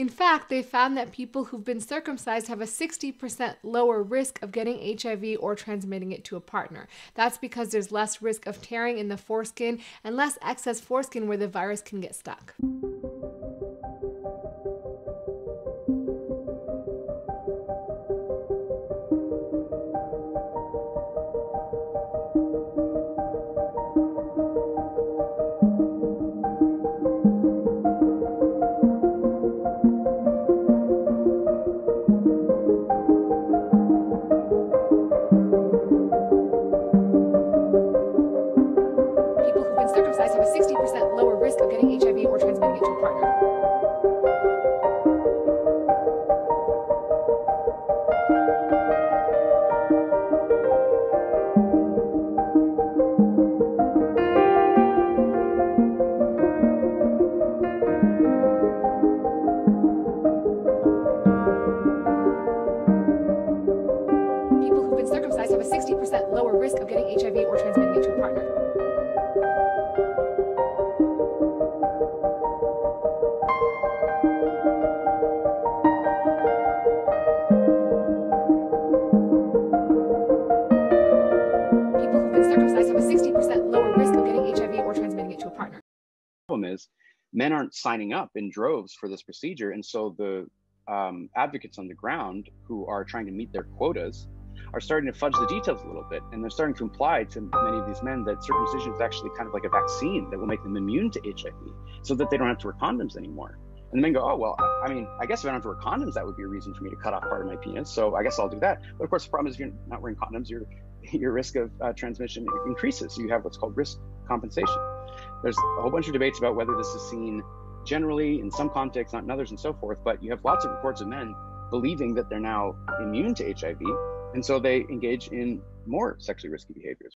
In fact, they found that people who've been circumcised have a 60% lower risk of getting HIV or transmitting it to a partner. That's because there's less risk of tearing in the foreskin and less excess foreskin where the virus can get stuck. A 60% lower risk of getting HIV or transmitting it to a partner. People who've been circumcised have a 60% lower risk of getting HIV or transmitting Circumcised have a 60% lower risk of getting HIV or transmitting it to a partner. problem is men aren't signing up in droves for this procedure and so the um, advocates on the ground who are trying to meet their quotas are starting to fudge the details a little bit and they're starting to imply to many of these men that circumcision is actually kind of like a vaccine that will make them immune to hiv so that they don't have to wear condoms anymore and the men go oh well i mean i guess if i don't have to wear condoms that would be a reason for me to cut off part of my penis so i guess i'll do that but of course the problem is if you're not wearing condoms your your risk of uh, transmission increases you have what's called risk compensation there's a whole bunch of debates about whether this is seen generally in some contexts, not in others, and so forth. But you have lots of reports of men believing that they're now immune to HIV, and so they engage in more sexually risky behaviors.